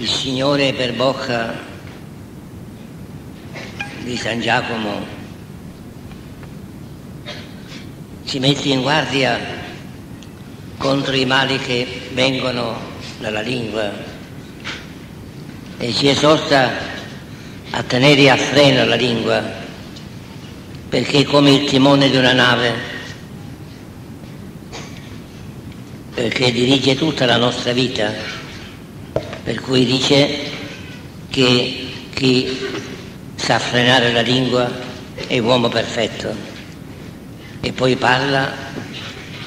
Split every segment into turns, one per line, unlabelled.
Il Signore per bocca di San Giacomo ci mette in guardia contro i mali che vengono dalla lingua e ci esorta a tenere a freno la lingua perché è come il timone di una nave perché dirige tutta la nostra vita per cui dice che chi sa frenare la lingua è uomo perfetto e poi parla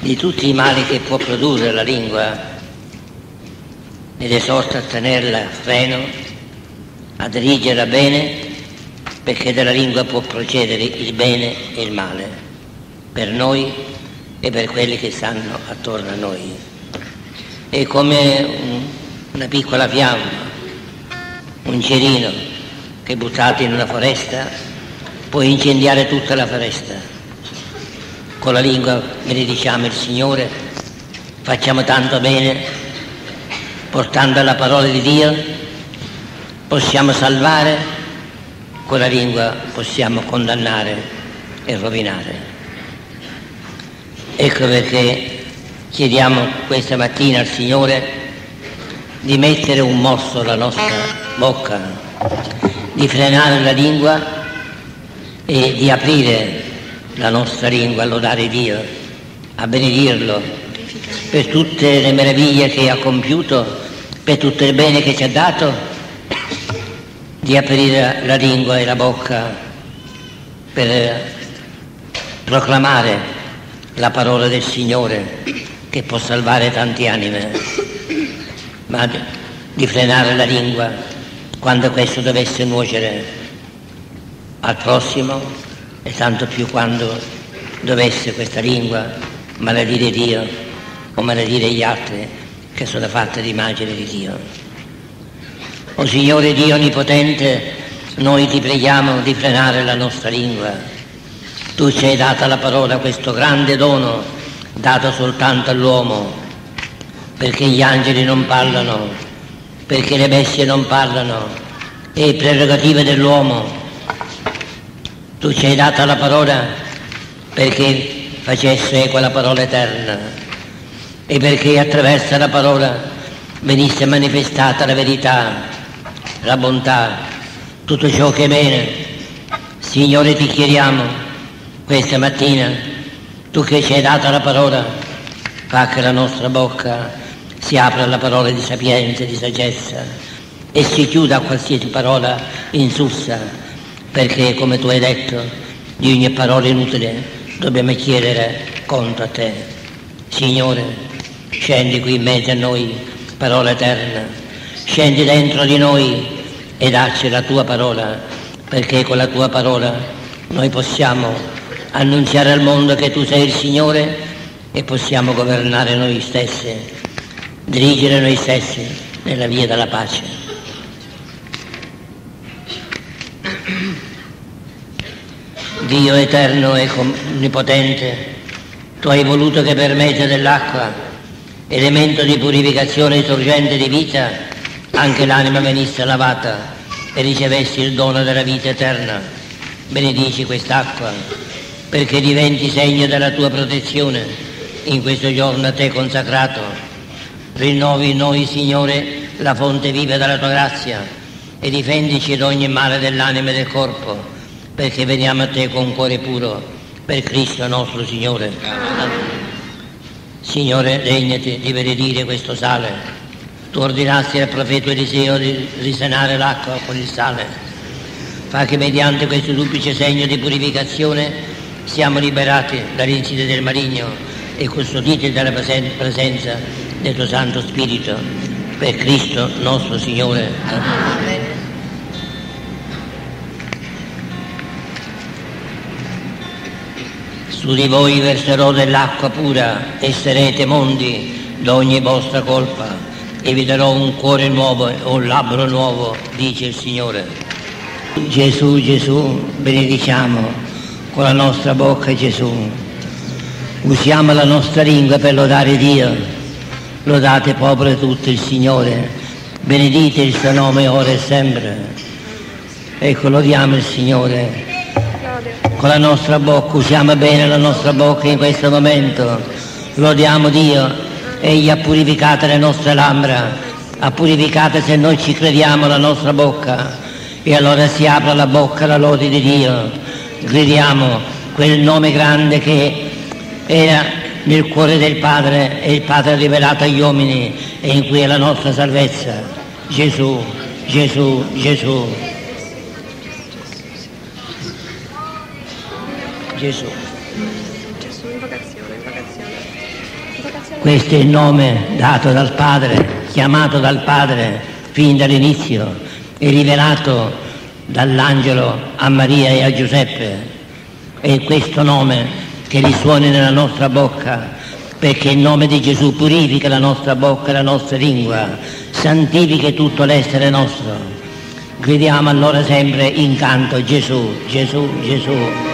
di tutti i mali che può produrre la lingua ed esorta a tenerla a freno, a dirigerla bene perché dalla lingua può procedere il bene e il male per noi e per quelli che stanno attorno a noi. È come un una piccola fiamma, un cerino che buttato in una foresta può incendiare tutta la foresta. Con la lingua benediciamo il Signore, facciamo tanto bene, portando la parola di Dio, possiamo salvare, con la lingua possiamo condannare e rovinare. Ecco perché chiediamo questa mattina al Signore di mettere un morso alla nostra bocca, di frenare la lingua e di aprire la nostra lingua a lodare Dio, a benedirlo per tutte le meraviglie che ha compiuto, per tutto il bene che ci ha dato, di aprire la lingua e la bocca per proclamare la parola del Signore che può salvare tante anime ma di frenare la lingua quando questo dovesse nuocere al prossimo e tanto più quando dovesse questa lingua maledire Dio o maledire gli altri che sono fatte d'immagine di Dio. O Signore Dio Onnipotente, noi ti preghiamo di frenare la nostra lingua. Tu ci hai data la parola, questo grande dono dato soltanto all'uomo perché gli angeli non parlano, perché le bestie non parlano, è prerogativa dell'uomo. Tu ci hai data la parola perché facesse quella parola eterna e perché attraverso la parola venisse manifestata la verità, la bontà, tutto ciò che è bene. Signore ti chiediamo questa mattina, tu che ci hai data la parola, fa che la nostra bocca si apre alla parola di sapienza, di saggezza e si chiuda a qualsiasi parola insussa, perché come tu hai detto, di ogni parola inutile dobbiamo chiedere conto a te. Signore, scendi qui in mezzo a noi, parola eterna, scendi dentro di noi e dacci la tua parola, perché con la tua parola noi possiamo annunziare al mondo che tu sei il Signore e possiamo governare noi stessi dirigere noi stessi nella via della pace. Dio eterno e onnipotente, tu hai voluto che per mezzo dell'acqua, elemento di purificazione e sorgente di vita, anche l'anima venisse lavata e ricevessi il dono della vita eterna. Benedici quest'acqua perché diventi segno della tua protezione in questo giorno a te consacrato Rinnovi in noi, Signore, la fonte viva della tua grazia e difendici da ogni male dell'anima e del corpo, perché veniamo a te con cuore puro, per Cristo nostro Signore. Signore, degnati di benedire questo sale. Tu ordinasti al profeta Eliseo di risanare l'acqua con il sale. Fa che mediante questo duplice segno di purificazione siamo liberati dall'inside del maligno e custoditi dalla presenza del tuo Santo Spirito, per Cristo nostro Signore. Amen. Su di voi verserò dell'acqua pura e sarete mondi d'ogni vostra colpa e vi darò un cuore nuovo e un labbro nuovo, dice il Signore. Gesù, Gesù, benediciamo con la nostra bocca Gesù. Usiamo la nostra lingua per lodare Dio Lodate popolo tutto il Signore, benedite il suo nome ora e sempre. Ecco, lodiamo il Signore. Con la nostra bocca, usiamo bene la nostra bocca in questo momento. Lodiamo Dio. Egli ha purificato le nostre labbra, ha purificato se noi ci crediamo la nostra bocca. E allora si apre la bocca la lode di Dio. Gridiamo quel nome grande che era nel cuore del Padre e il Padre ha rivelato agli uomini e in cui è la nostra salvezza. Gesù, Gesù, Gesù. Gesù.
Gesù, invocazione, invocazione. Invocazione.
Questo è il nome dato dal Padre, chiamato dal Padre fin dall'inizio e rivelato dall'angelo a Maria e a Giuseppe. È questo nome che risuoni nella nostra bocca, perché il nome di Gesù purifica la nostra bocca e la nostra lingua, santifica tutto l'essere nostro. Gridiamo allora sempre in canto Gesù, Gesù, Gesù.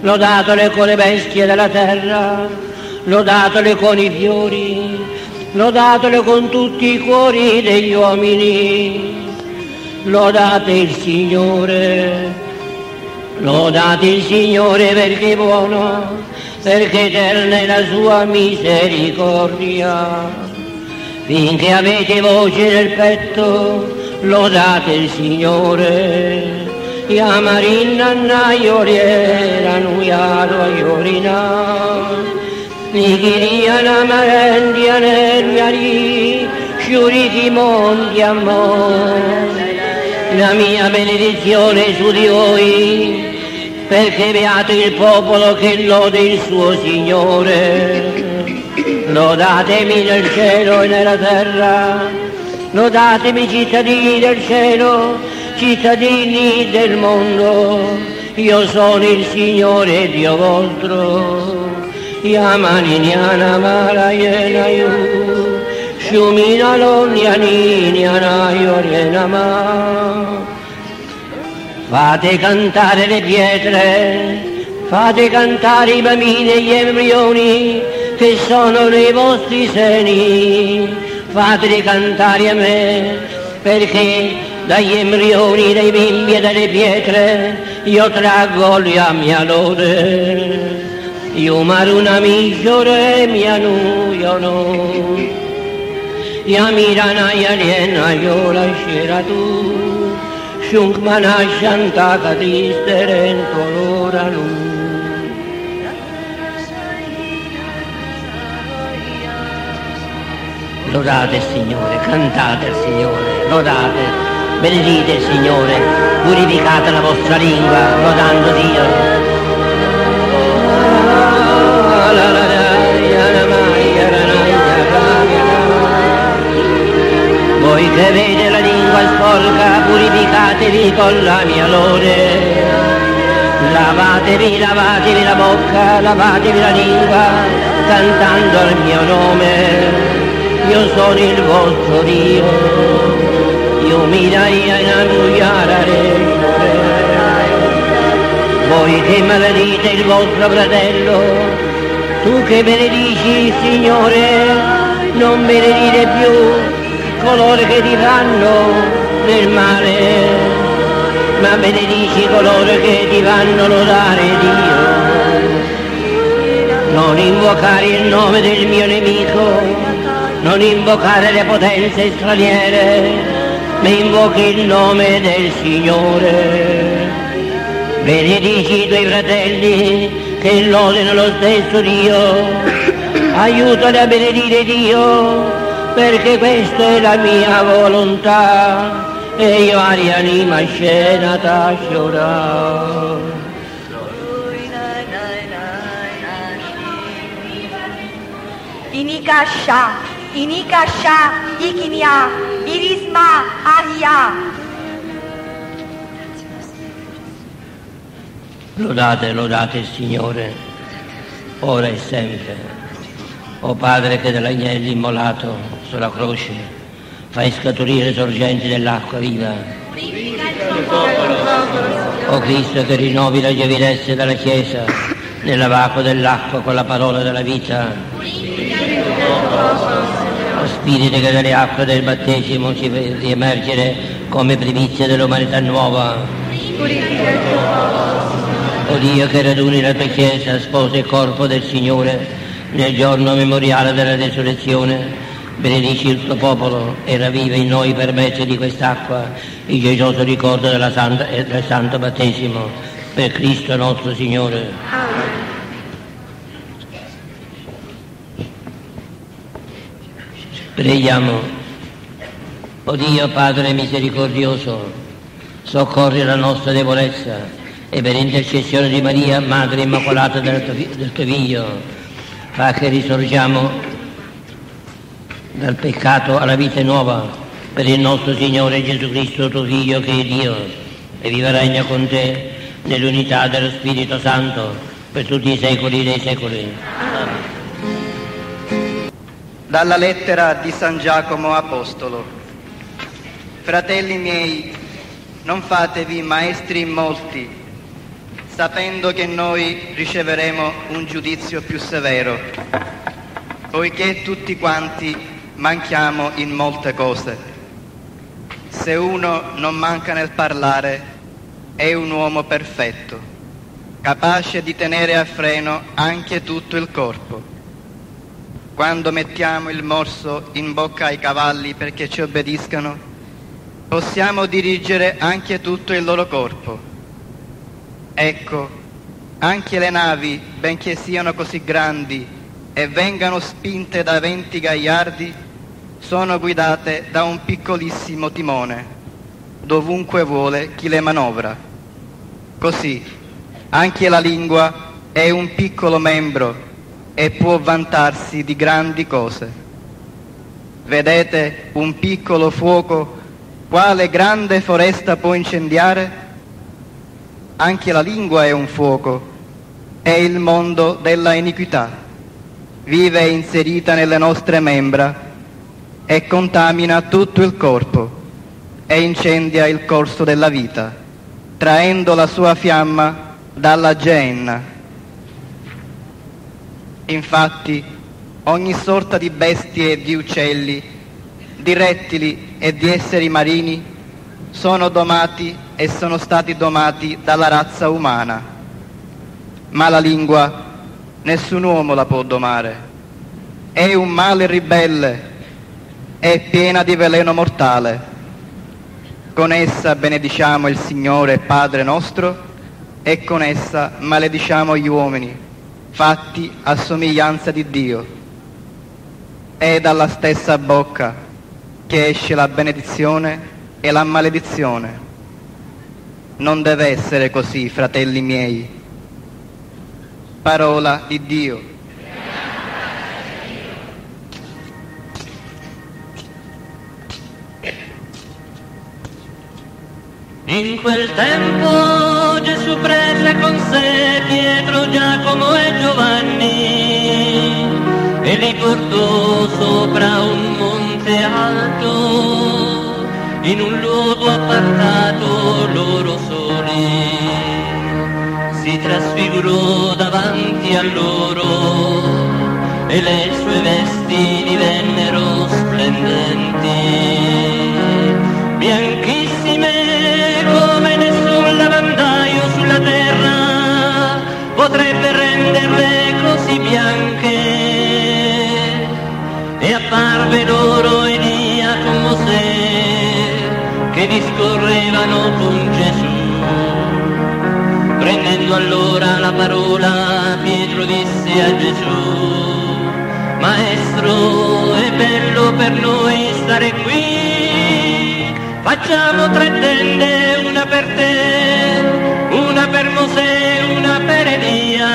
lodatelo con le bestie della terra, lodatelo con i fiori, lodatelo con tutti i cuori degli uomini. Lodate il Signore, lodate il Signore perché è buono perché eterna è la sua misericordia. Finché avete voce nel petto, lodate il Signore. Yamarinna na yoriera nuyalo yorina. Nigiria na marendia nerviari, sciuriti mondi amore. La mia benedizione su di voi, perché beato il popolo che lode il suo Signore. Lodatemi nel cielo e nella terra, lodatemi cittadini del cielo, cittadini del mondo, io sono il Signore Dio vostro. Yamaniniana Malayena Yu, Shumina Lonianiana Yorienama. Fate cantare le pietre, fate cantare i bambini e gli embrioni che sono nei vostri seni, fateli cantare a me, perché dagli embrioni, dai bimbi e dalle pietre io traggo la mia lode. Io maruna mi giore mia nuiono, ya mirana ya liena io lascerà tu, shunk manashanta cadistere in colora lui. Lodate il Signore, cantate il Signore, lodate, benedite il Signore, purificate la vostra lingua, lodando Dio. Voi che avete la lingua sporca, purificatevi con la mia lode. Lavatevi, lavatevi la bocca, lavatevi la lingua, cantando il mio nome io sono il vostro Dio, mi dai a inannuiare voi che maledite il vostro fratello, tu che benedici il Signore, non benedire più coloro che ti fanno del male, ma benedici coloro che ti fanno lodare Dio. Non invocare il nome del mio nemico, non invocare le potenze straniere, ma invochi il nome del Signore. Benedici i tuoi fratelli che lodano lo stesso Dio, aiutali a benedire Dio, perché questa è la mia volontà e io arianima scena tasciorà.
Inikasha, Inikasha, Ikinia, Irisma, Ahia.
Lodate, lodate il Signore, ora e sempre. O Padre che dell'agnello immolato sulla croce fai scaturire sorgenti dell'acqua viva. O Cristo che rinnovi la giovinezza della Chiesa nella vacuo dell'acqua con la parola della vita. Spirito che dalle acque del battesimo ci vedi emergere come primizia dell'umanità nuova. O Dio che raduni la tua Chiesa, sposa e corpo del Signore, nel giorno memoriale della resurrezione, benedici il tuo popolo e ravviva in noi per mezzo di quest'acqua il gioioso ricordo della santa, del santo battesimo per Cristo nostro Signore. Preghiamo. O Dio Padre misericordioso, soccorri la nostra debolezza e per intercessione di Maria, Madre Immacolata del tuo, Figlio, fa che risorgiamo dal peccato alla vita nuova per il nostro Signore Gesù Cristo, tuo Figlio che è Dio e vive e regna con te nell'unità dello Spirito Santo per tutti i secoli dei secoli.
Dalla lettera di San Giacomo Apostolo. Fratelli miei, non fatevi maestri in molti, sapendo che noi riceveremo un giudizio più severo, poiché tutti quanti manchiamo in molte cose. Se uno non manca nel parlare, è un uomo perfetto, capace di tenere a freno anche tutto il corpo. Quando mettiamo il morso in bocca ai cavalli perché ci obbediscano, possiamo dirigere anche tutto il loro corpo. Ecco, anche le navi, benché siano così grandi e vengano spinte da venti gagliardi, sono guidate da un piccolissimo timone, dovunque vuole chi le manovra. Così, anche la lingua è un piccolo membro e può vantarsi di grandi cose. Vedete un piccolo fuoco quale grande foresta può incendiare? Anche la lingua è un fuoco, è il mondo della iniquità, vive inserita nelle nostre membra e contamina tutto il corpo e incendia il corso della vita, traendo la sua fiamma dalla genna Infatti ogni sorta di bestie e di uccelli, di rettili e di esseri marini sono domati e sono stati domati dalla razza umana. Ma la lingua nessun uomo la può domare. È un male ribelle, è piena di veleno mortale. Con essa benediciamo il Signore Padre nostro e con essa malediciamo gli uomini fatti a somiglianza di Dio. È dalla stessa bocca che esce la benedizione e la maledizione. Non deve essere così, fratelli miei. Parola di Dio.
In quel tempo Gesù prese con sé Pietro, Giacomo e Giovanni e li portò sopra un monte alto, in un luogo appartato loro soli. Si trasfigurò davanti a loro e le sue vesti divennero splendenti. Renderle così bianche. E apparve loro Elia con Mosè che discorrevano con Gesù. Prendendo allora la parola, Pietro disse a Gesù, Maestro, è bello per noi stare qui, facciamo tre tende, una per te, una per Mosè, una per Elia.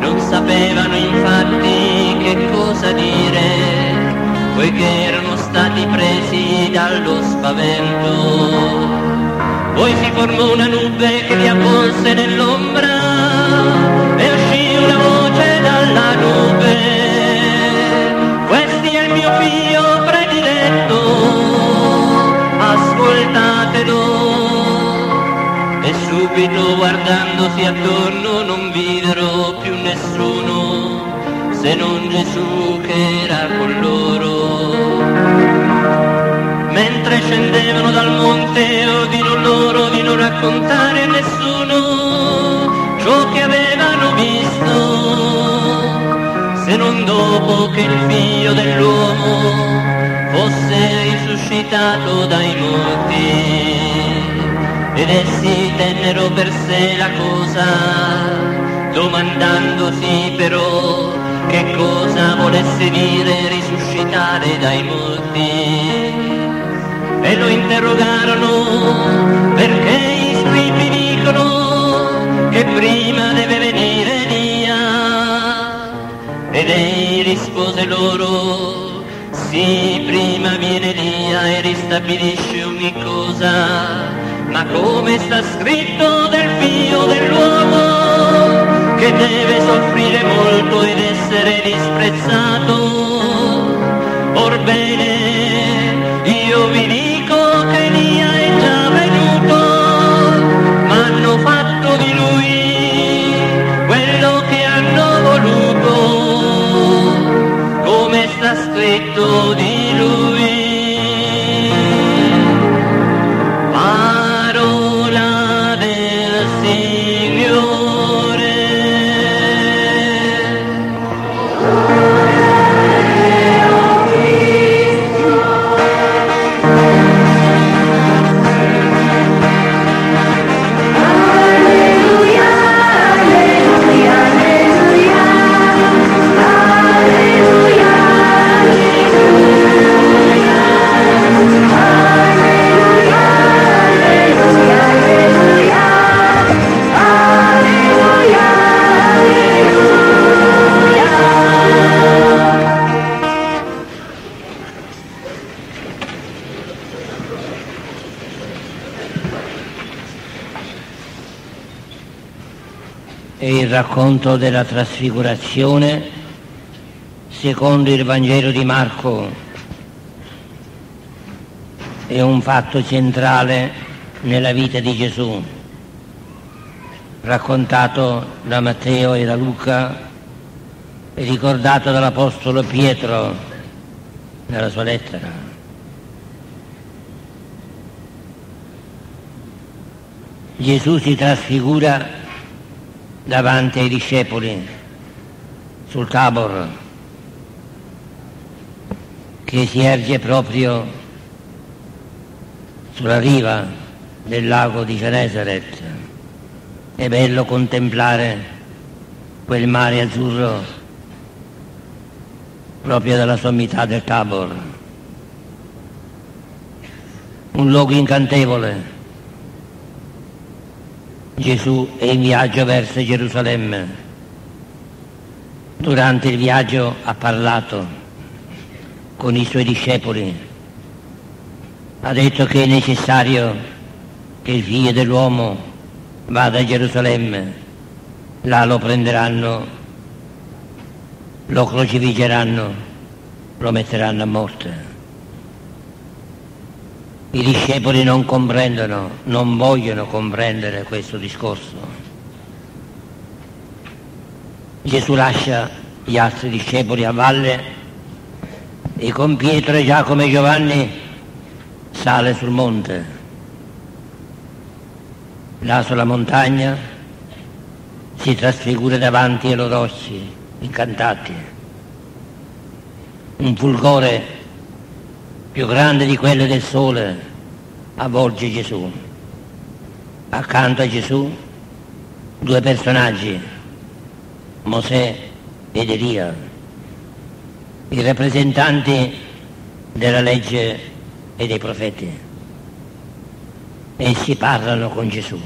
Non sapevano infatti che cosa dire, poiché erano stati presi dallo spavento. Poi si formò una nube che li avvolse nell'ombra e uscì una voce dalla nube. Questi è il mio figlio prediletto, ascoltatelo subito guardandosi attorno non videro più nessuno se non Gesù che era con loro. Mentre scendevano dal monte udino loro di non raccontare a nessuno ciò che avevano visto, se non dopo che il figlio dell'uomo fosse risuscitato dai morti ed essi tennero per sé la cosa, domandandosi però che cosa volesse dire risuscitare dai morti. E lo interrogarono perché i scribi dicono che prima deve venire Elia. Ed egli rispose loro, sì, prima viene Elia e ristabilisce ogni cosa ma come sta scritto del figlio dell'uomo che deve soffrire molto ed essere disprezzato. Orbene, io vi dico che Elia è già venuto, ma hanno fatto di lui quello che hanno voluto, come sta scritto
racconto della trasfigurazione secondo il Vangelo di Marco è un fatto centrale nella vita di Gesù, raccontato da Matteo e da Luca e ricordato dall'Apostolo Pietro nella sua lettera. Gesù si trasfigura davanti ai discepoli sul Tabor che si erge proprio sulla riva del lago di Genesaret. È bello contemplare quel mare azzurro proprio dalla sommità del Tabor. Un luogo incantevole Gesù è in viaggio verso Gerusalemme. Durante il viaggio ha parlato con i suoi discepoli. Ha detto che è necessario che il figlio dell'uomo vada a Gerusalemme. Là lo prenderanno, lo crocifiggeranno, lo metteranno a morte. I discepoli non comprendono, non vogliono comprendere questo discorso. Gesù lascia gli altri discepoli a valle e con Pietro, Giacomo e Giovanni sale sul monte. Là sulla montagna si trasfigura davanti ai loro occhi incantati. Un fulgore più grande di quello del sole avvolge Gesù. Accanto a Gesù due personaggi, Mosè ed Elia, i rappresentanti della legge e dei profeti. Essi parlano con Gesù.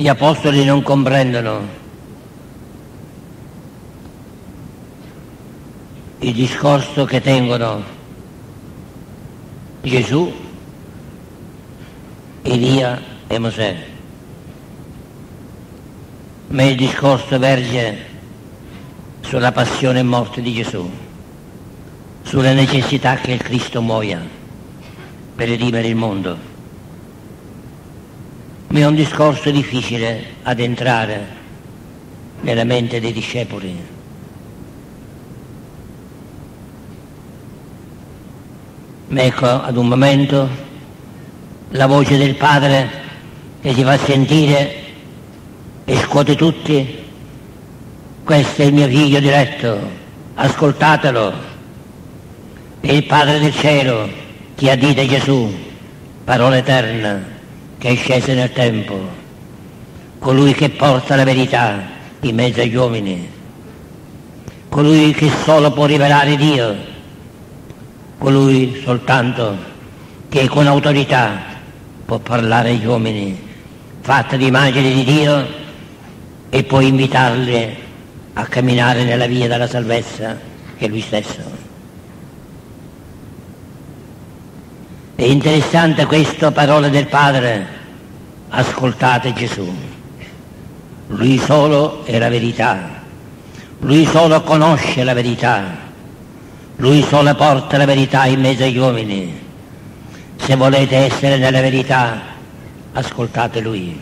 Gli apostoli non comprendono il discorso che tengono Gesù, Elia e Mosè. Ma il discorso verge sulla passione e morte di Gesù, sulla necessità che il Cristo muoia per redimere il mondo ma è un discorso difficile ad entrare nella mente dei discepoli. Ma ecco ad un momento la voce del Padre che si fa sentire e scuote tutti, questo è il mio figlio diretto, ascoltatelo. E il Padre del cielo ti ha detto Gesù, parola eterna che è sceso nel tempo, colui che porta la verità in mezzo agli uomini, colui che solo può rivelare Dio, colui soltanto che con autorità può parlare agli uomini, fatta di immagine di Dio e può invitarli a camminare nella via della salvezza che Lui stesso. È interessante questa parola del Padre, ascoltate Gesù. Lui solo è la verità, lui solo conosce la verità, lui solo porta la verità in mezzo agli uomini. Se volete essere nella verità, ascoltate lui.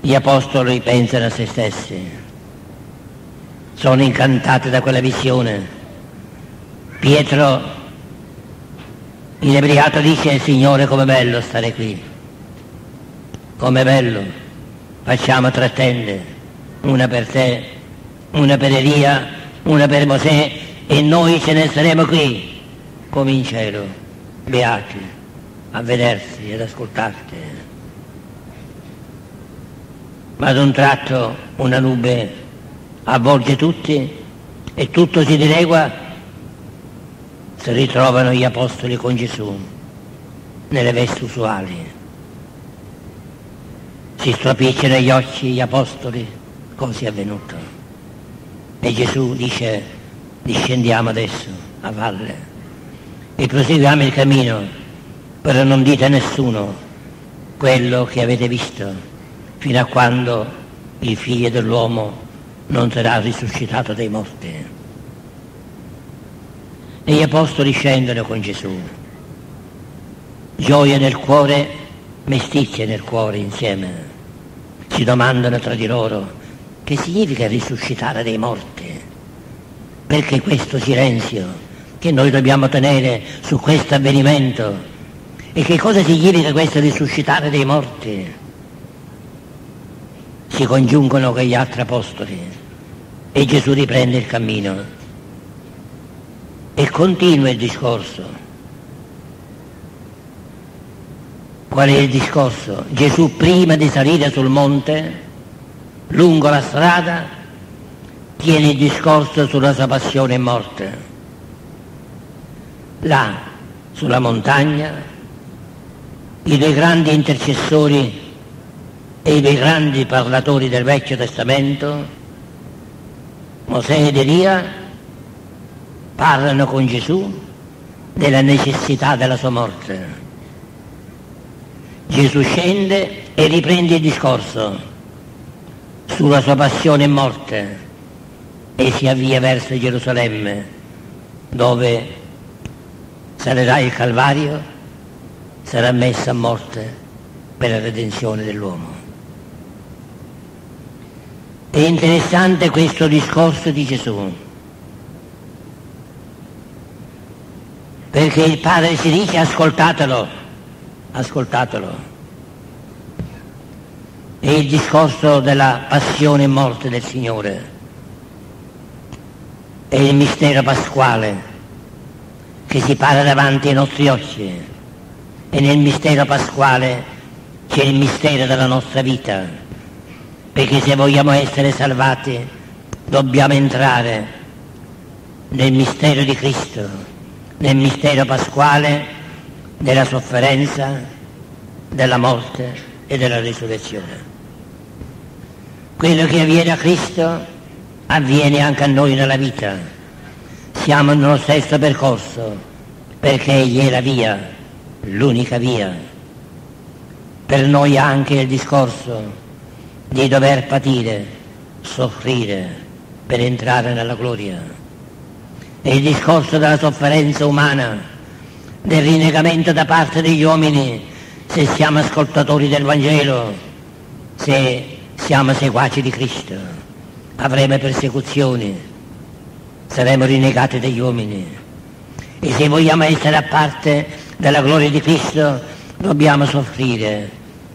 Gli apostoli pensano a se stessi, sono incantati da quella visione. Pietro Inebriato dice, Signore, com'è bello stare qui, com'è bello, facciamo tre tende, una per te, una per Elia, una per Mosè e noi ce ne staremo qui, come in cielo, beati, a vedersi ed ascoltarti. Ma ad un tratto una nube avvolge tutti e tutto si dilegua si ritrovano gli apostoli con Gesù nelle vesti usuali. Si stropicciano gli occhi gli apostoli, cosa è avvenuto? E Gesù dice, discendiamo adesso a valle e proseguiamo il cammino, però non dite a nessuno quello che avete visto fino a quando il figlio dell'uomo non sarà risuscitato dai morti. E gli apostoli scendono con Gesù, gioia nel cuore, mestizia nel cuore insieme. Si domandano tra di loro che significa risuscitare dei morti. Perché questo silenzio che noi dobbiamo tenere su questo avvenimento? E che cosa significa questo risuscitare dei morti? Si congiungono con gli altri apostoli e Gesù riprende il cammino e continua il discorso. Qual è il discorso? Gesù prima di salire sul monte, lungo la strada, tiene il discorso sulla sua passione e morte. Là, sulla montagna, i due grandi intercessori e i due grandi parlatori del Vecchio Testamento, Mosè ed Elia, parlano con Gesù della necessità della sua morte. Gesù scende e riprende il discorso sulla sua passione e morte e si avvia verso Gerusalemme dove salerà il Calvario, sarà messa a morte per la redenzione dell'uomo. È interessante questo discorso di Gesù, perché il Padre si dice ascoltatelo, ascoltatelo. È il discorso della passione e morte del Signore, è il mistero pasquale che si para davanti ai nostri occhi. E nel mistero pasquale c'è il mistero della nostra vita, perché se vogliamo essere salvati dobbiamo entrare nel mistero di Cristo, nel mistero pasquale della sofferenza, della morte e della risurrezione. Quello che avviene a Cristo avviene anche a noi nella vita. Siamo nello stesso percorso perché Egli è la via, l'unica via. Per noi anche il discorso di dover patire, soffrire per entrare nella gloria. Il discorso della sofferenza umana, del rinnegamento da parte degli uomini se siamo ascoltatori del Vangelo, se siamo seguaci di Cristo, avremo persecuzioni, saremo rinnegati dagli uomini. E se vogliamo essere a parte della gloria di Cristo, dobbiamo soffrire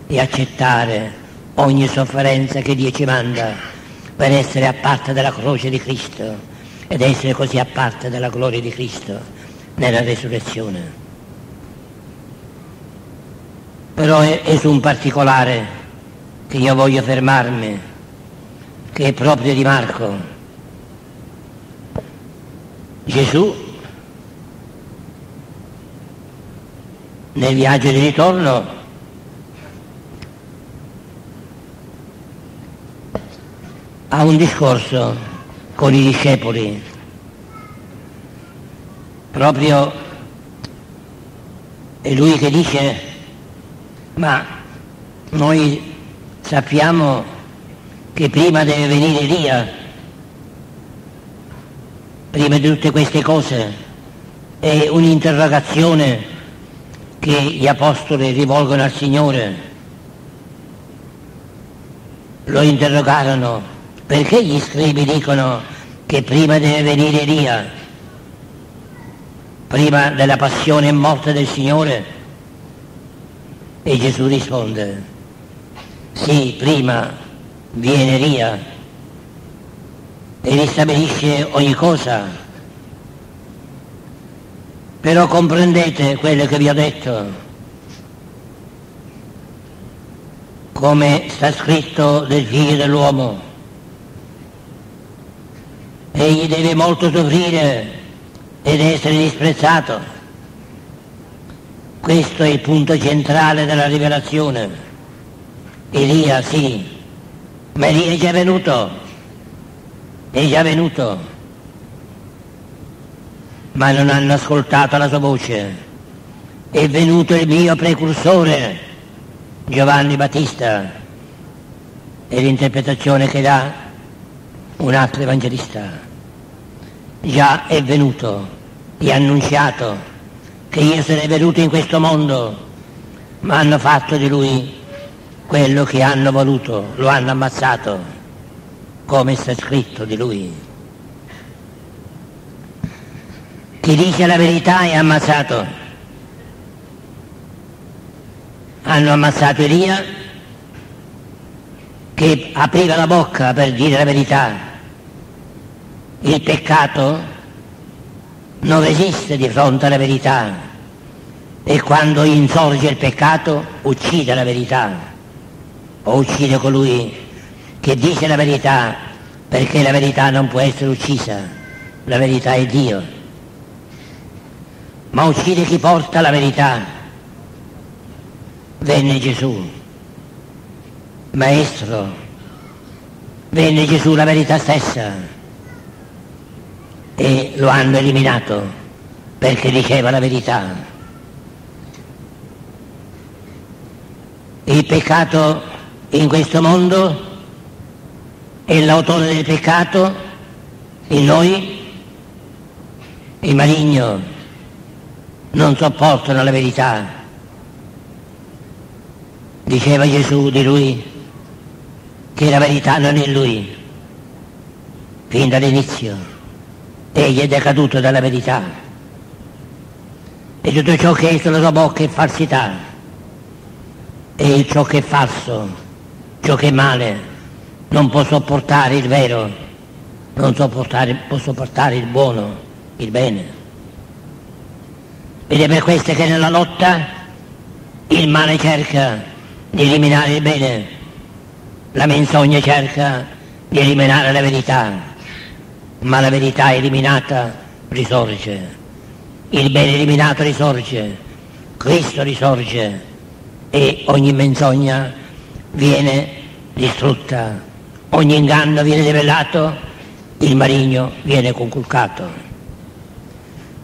e accettare ogni sofferenza che Dio ci manda per essere a parte della croce di Cristo ed essere così a parte della gloria di Cristo nella resurrezione. Però è, è su un particolare che io voglio fermarmi, che è proprio di Marco. Gesù nel viaggio di ritorno ha un discorso con i discepoli, proprio è lui che dice, ma noi sappiamo che prima deve venire Elia, prima di tutte queste cose, è un'interrogazione che gli apostoli rivolgono al Signore. Lo interrogarono, perché gli scribi dicono che prima deve venire Elia, prima della passione e morte del Signore? E Gesù risponde, sì, prima viene Ria e ristabilisce ogni cosa. Però comprendete quello che vi ho detto. Come sta scritto del figlio dell'uomo. Egli deve molto soffrire ed essere disprezzato. Questo è il punto centrale della rivelazione. Elia sì, ma Elia è già venuto, è già venuto. ma non hanno ascoltato la sua voce. È venuto il mio precursore, Giovanni Battista, e l'interpretazione che dà un altro evangelista. Già è venuto e ha annunciato che io sarei venuto in questo mondo, ma hanno fatto di lui quello che hanno voluto, lo hanno ammazzato, come sta scritto di lui. Chi dice la verità è ammazzato. Hanno ammazzato Elia che apriva la bocca per dire la verità. Il peccato non resiste di fronte alla verità. E quando insorge il peccato uccide la verità. O uccide colui che dice la verità perché la verità non può essere uccisa, la verità è Dio, ma uccide chi porta la verità. Venne Gesù, Maestro, venne Gesù la verità stessa e lo hanno eliminato perché diceva la verità. Il peccato in questo mondo è l'autore del peccato in noi, il maligno, non sopportano la verità. Diceva Gesù di lui che la verità non è lui, fin dall'inizio. Egli è decaduto dalla verità. E tutto ciò che è sulla sua bocca è falsità. E ciò che è falso ciò che è male non può sopportare il vero, non può sopportare il buono, il bene. Ed è per questo che nella lotta il male cerca di eliminare il bene, la menzogna cerca di eliminare la verità, ma la verità eliminata risorge, il bene eliminato risorge, Cristo risorge e ogni menzogna viene distrutta, ogni inganno viene rivelato, il marigno viene conculcato.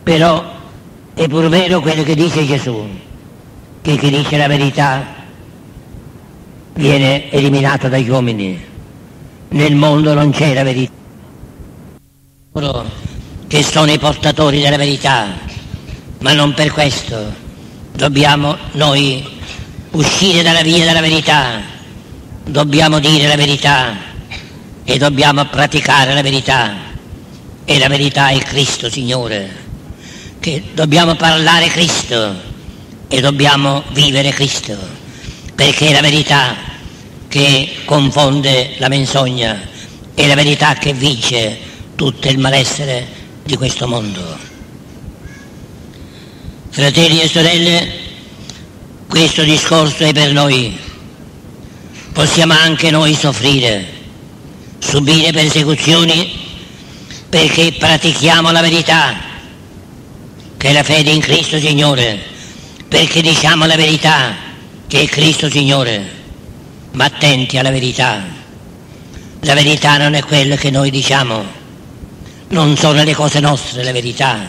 Però è pur vero quello che dice Gesù, che chi dice la verità viene eliminato dagli uomini. Nel mondo non c'è la verità. Loro che sono i portatori della verità, ma non per questo dobbiamo noi uscire dalla via della verità. Dobbiamo dire la verità e dobbiamo praticare la verità. E la verità è Cristo Signore che dobbiamo parlare Cristo e dobbiamo vivere Cristo perché è la verità che confonde la menzogna è la verità che vince tutto il malessere di questo mondo. Fratelli e sorelle questo discorso è per noi. Possiamo anche noi soffrire, subire persecuzioni perché pratichiamo la verità, che è la fede in Cristo Signore, perché diciamo la verità, che è Cristo Signore, ma attenti alla verità. La verità non è quello che noi diciamo, non sono le cose nostre la verità,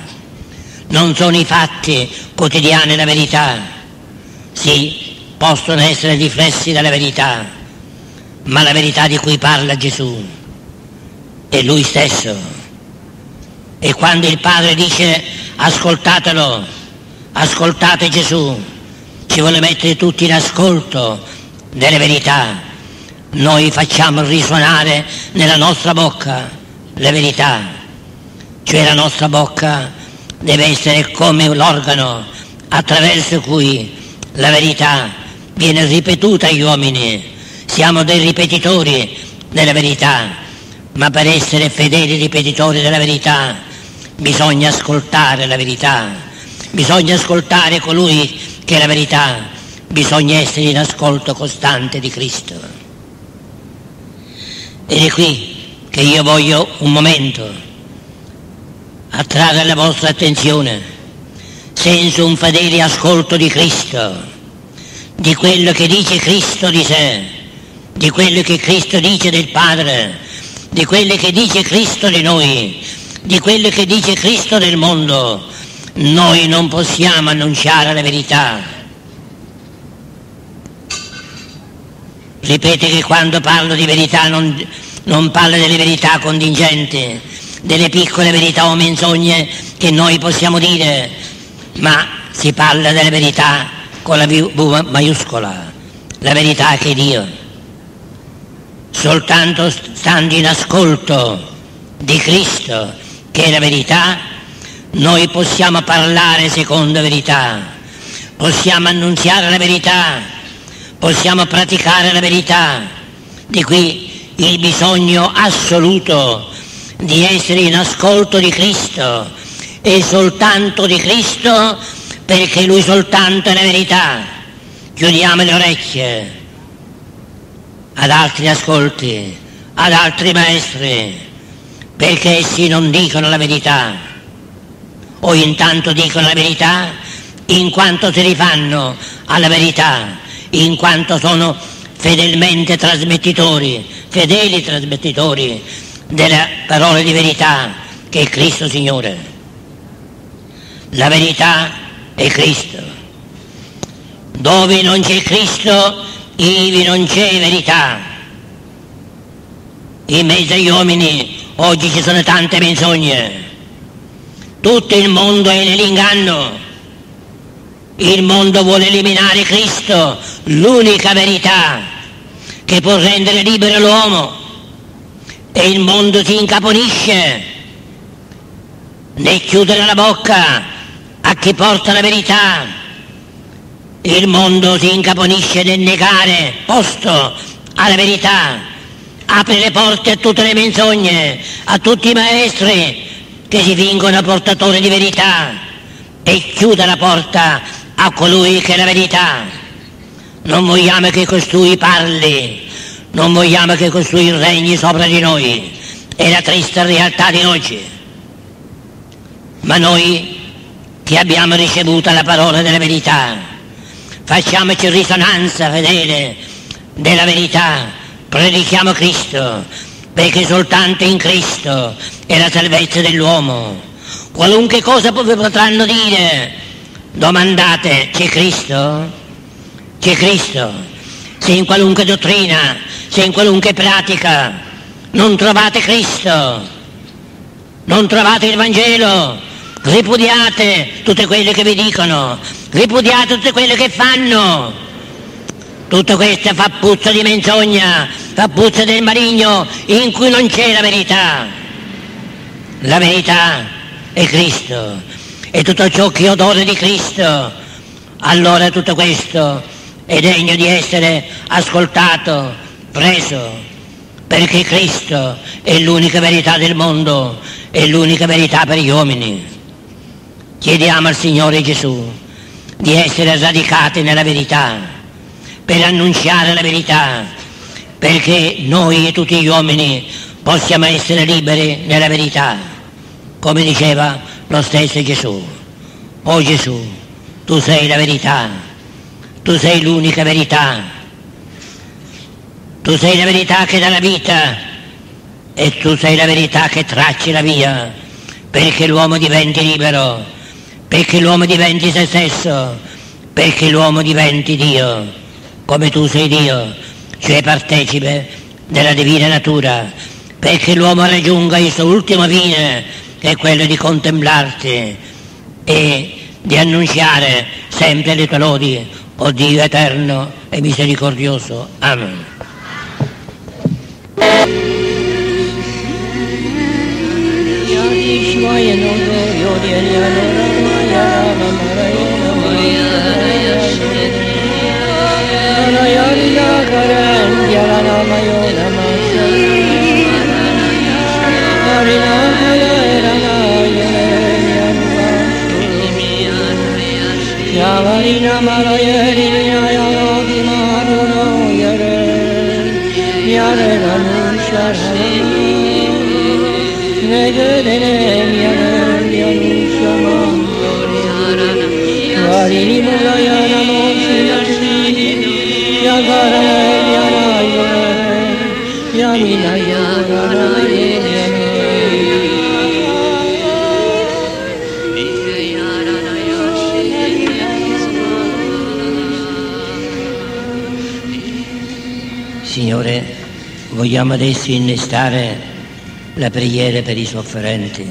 non sono i fatti quotidiani la verità. Sì, possono essere riflessi dalla verità, ma la verità di cui parla Gesù è Lui stesso. E quando il Padre dice ascoltatelo, ascoltate Gesù, ci vuole mettere tutti in ascolto delle verità. Noi facciamo risuonare nella nostra bocca le verità, cioè la nostra bocca deve essere come l'organo attraverso cui la verità viene ripetuta agli uomini. Siamo dei ripetitori della verità, ma per essere fedeli ripetitori della verità bisogna ascoltare la verità, bisogna ascoltare colui che è la verità, bisogna essere in ascolto costante di Cristo. Ed è qui che io voglio un momento attrarre la vostra attenzione senza un fedele ascolto di Cristo, di quello che dice Cristo di sé di quello che Cristo dice del Padre, di quello che dice Cristo di noi, di quello che dice Cristo nel mondo, noi non possiamo annunciare la verità. Ripete che quando parlo di verità non, non parlo delle verità contingenti, delle piccole verità o menzogne che noi possiamo dire, ma si parla della verità con la V maiuscola, la verità che Dio. Soltanto stando in ascolto di Cristo, che è la verità, noi possiamo parlare secondo verità, possiamo annunziare la verità, possiamo praticare la verità. Di qui il bisogno assoluto di essere in ascolto di Cristo e soltanto di Cristo perché Lui soltanto è la verità. Chiudiamo le orecchie ad altri ascolti, ad altri maestri, perché essi non dicono la verità, o intanto dicono la verità in quanto si rifanno alla verità, in quanto sono fedelmente trasmettitori, fedeli trasmettitori delle parole di verità che è Cristo Signore. La verità è Cristo. Dove non c'è Cristo, ivi non c'è verità. In mezzo agli uomini oggi ci sono tante menzogne. Tutto il mondo è nell'inganno. Il mondo vuole eliminare Cristo, l'unica verità che può rendere libero l'uomo e il mondo si incaponisce nel chiudere la bocca a chi porta la verità. Il mondo si incaponisce nel negare posto alla verità, apre le porte a tutte le menzogne, a tutti i maestri che si fingono portatori di verità e chiude la porta a colui che è la verità. Non vogliamo che costui parli, non vogliamo che costui regni sopra di noi. È la triste realtà di oggi. Ma noi che abbiamo ricevuto la parola della verità, facciamoci risonanza fedele della verità, predichiamo Cristo, perché soltanto in Cristo è la salvezza dell'uomo. Qualunque cosa potranno dire, domandate, c'è Cristo? C'è Cristo? Se in qualunque dottrina se in qualunque pratica non trovate Cristo, non trovate il Vangelo, ripudiate tutte quelle che vi dicono, ripudiate tutte quelle che fanno. Tutto questo fa puzza di menzogna, fa puzza del maligno in cui non c'è la verità. La verità è Cristo e tutto ciò che odore di Cristo, allora tutto questo è degno di essere ascoltato, preso, perché Cristo è l'unica verità del mondo, è l'unica verità per gli uomini. Chiediamo al Signore Gesù di essere radicati nella verità, per annunciare la verità, perché noi e tutti gli uomini possiamo essere liberi nella verità, come diceva lo stesso Gesù. Oh Gesù, tu sei la verità, tu sei l'unica verità tu sei la verità che dà la vita e tu sei la verità che tracci la via perché l'uomo diventi libero, perché l'uomo diventi se stesso, perché l'uomo diventi Dio, come tu sei Dio, cioè partecipe della divina natura, perché l'uomo raggiunga il suo ultimo fine, che è quello di contemplarti e di annunciare sempre le tue lodi, o Dio eterno e misericordioso. Amen. Shivaya Noda Yodya Yana Ramaya Ramamaya Ramaya Ramaya Shivaya Yarya Karam Yana Ramayo Namasya Harina Haya Rana Yana Yavarina Maraya Rinya Yana Dimaruna Yare Yare Ramu Sharhaya gödere mi yanar yanuşamam Signore, vogliamo adesso innestare la preghiera per i sofferenti.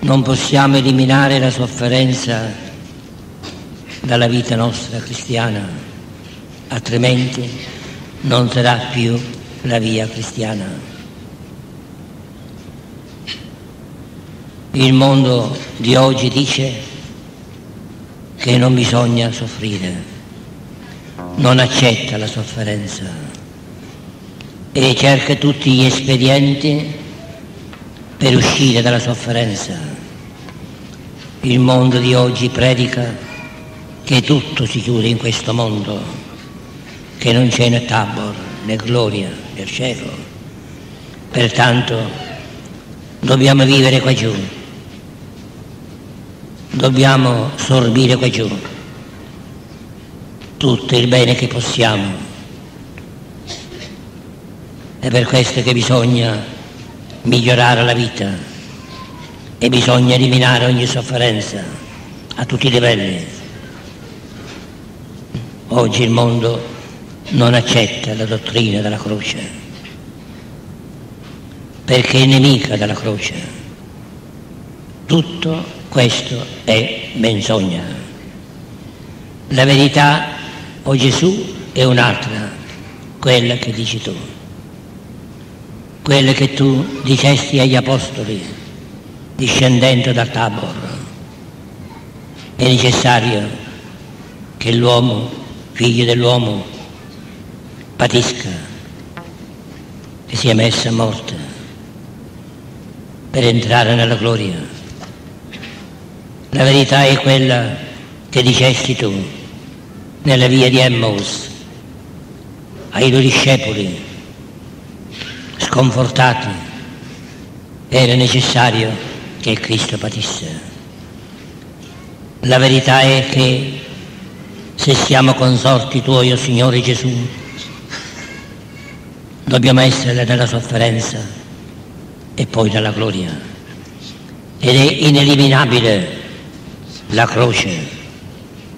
Non possiamo eliminare la sofferenza dalla vita nostra cristiana, altrimenti non sarà più la via cristiana. Il mondo di oggi dice che non bisogna soffrire non accetta la sofferenza e cerca tutti gli espedienti per uscire dalla sofferenza. Il mondo di oggi predica che tutto si chiude in questo mondo, che non c'è né tabor né gloria nel cielo. Pertanto dobbiamo vivere qua giù, dobbiamo sorbire qua giù tutto il bene che possiamo. È per questo che bisogna migliorare la vita e bisogna eliminare ogni sofferenza a tutti i livelli. Oggi il mondo non accetta la dottrina della croce perché è nemica della croce. Tutto questo è menzogna. La verità o Gesù è un'altra, quella che dici tu, quella che tu dicesti agli apostoli discendendo dal Tabor. È necessario che l'uomo, figlio dell'uomo, patisca, che sia messa a morte per entrare nella gloria. La verità è quella che dicesti tu nella via di Emmaus ai due discepoli sconfortati era necessario che Cristo patisse. La verità è che se siamo consorti tuoi, o Signore Gesù, dobbiamo essere nella sofferenza e poi nella gloria. Ed è ineliminabile la croce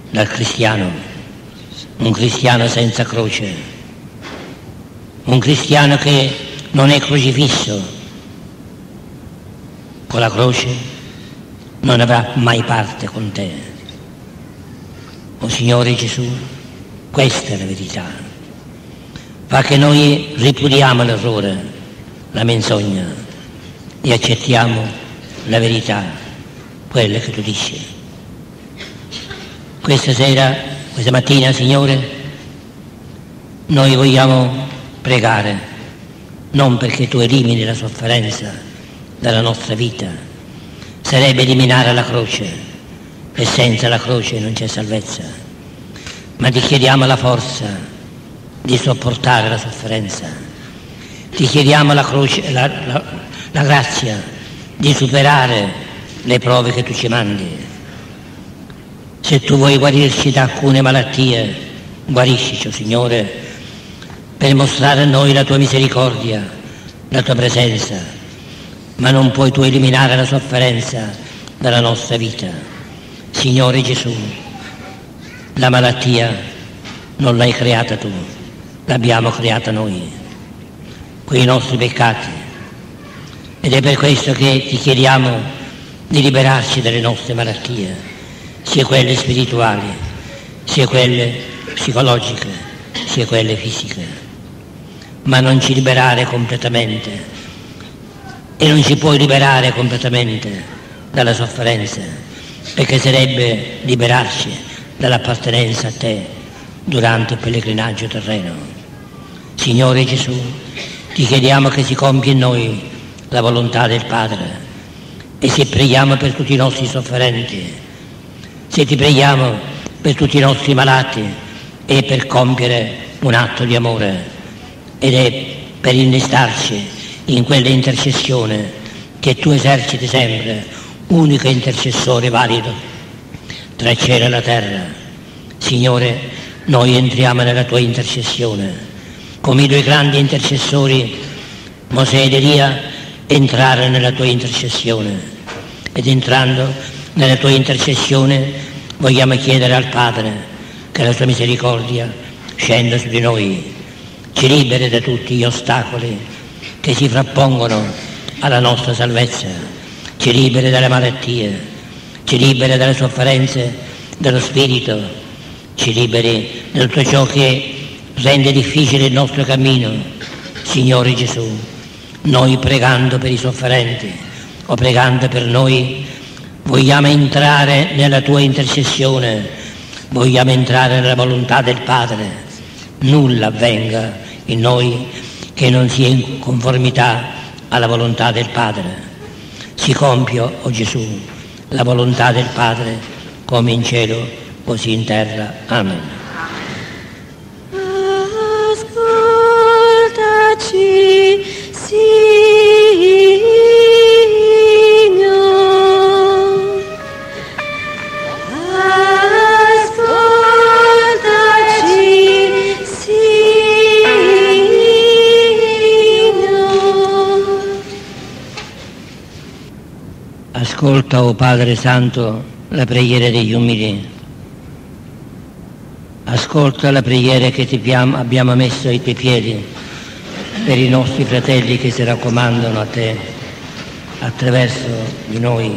dal cristiano un cristiano senza croce, un cristiano che non è crocifisso con la croce non avrà mai parte con te. O Signore Gesù, questa è la verità. Fa che noi ripudiamo l'errore, la menzogna e accettiamo la verità, quella che tu dici. Questa sera questa mattina, Signore, noi vogliamo pregare, non perché tu elimini la sofferenza dalla nostra vita, sarebbe eliminare la croce e senza la croce non c'è salvezza, ma ti chiediamo la forza di sopportare la sofferenza, ti chiediamo la, croce, la, la, la grazia di superare le prove che tu ci mandi. Se tu vuoi guarirci da alcune malattie, guariscici, Signore, per mostrare a noi la tua misericordia, la tua presenza, ma non puoi tu eliminare la sofferenza dalla nostra vita. Signore Gesù, la malattia non l'hai creata tu, l'abbiamo creata noi, quei nostri peccati. Ed è per questo che ti chiediamo di liberarci dalle nostre malattie sia quelle spirituali, sia quelle psicologiche, sia quelle fisiche, ma non ci liberare completamente e non ci puoi liberare completamente dalla sofferenza, perché sarebbe liberarci dall'appartenenza a te durante il pellegrinaggio terreno. Signore Gesù, ti chiediamo che si compia in noi la volontà del Padre e se preghiamo per tutti i nostri sofferenti, se ti preghiamo per tutti i nostri malati è per compiere un atto di amore ed è per innestarci in quella intercessione che tu eserciti sempre, unico intercessore valido tra il cielo e la terra. Signore, noi entriamo nella tua intercessione, come i due grandi intercessori, Mosè ed Elia, entrare nella tua intercessione. Ed entrando nella tua intercessione vogliamo chiedere al Padre che la sua misericordia scenda su di noi, ci liberi da tutti gli ostacoli che si frappongono alla nostra salvezza, ci liberi dalle malattie, ci liberi dalle sofferenze dello spirito, ci liberi da tutto ciò che rende difficile il nostro cammino. Signore Gesù, noi pregando per i sofferenti o pregando per noi, vogliamo entrare nella tua intercessione, vogliamo entrare nella volontà del Padre. Nulla avvenga in noi che non sia in conformità alla volontà del Padre. Si compio, o oh Gesù, la volontà del Padre come in cielo, così in terra. Amen. Ascolta, o oh Padre Santo, la preghiera degli umili. Ascolta la preghiera che ti abbiamo messo ai tuoi piedi per i nostri fratelli che si raccomandano a te attraverso di noi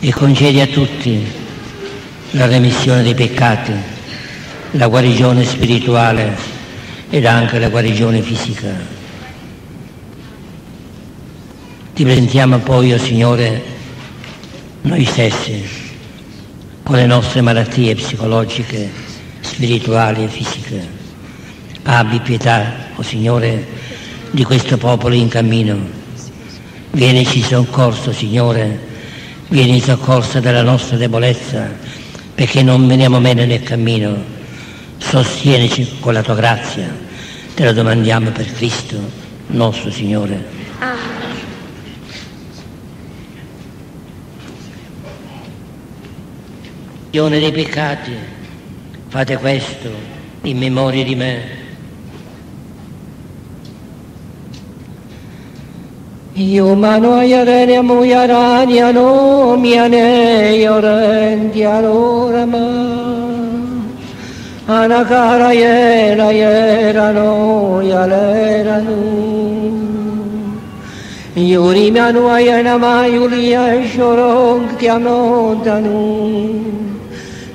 e concedi a tutti la remissione dei peccati, la guarigione spirituale ed anche la guarigione fisica. Ti presentiamo poi, o oh Signore, noi stessi, con le nostre malattie psicologiche, spirituali e fisiche. Abbi pietà, o oh Signore, di questo popolo in cammino. Vienici soccorso, Signore, vieni soccorso della nostra debolezza, perché non veniamo meno nel cammino. Sostienici con la tua grazia, te lo domandiamo per Cristo, nostro Signore.
Amen.
Perdone dei peccati, fate questo in memoria di me. Iumano ayarene muyarani ano miane yorenti alora ma. Anakara yera yera no yalera no Yuri mianu ayana ma yulia shorong tiano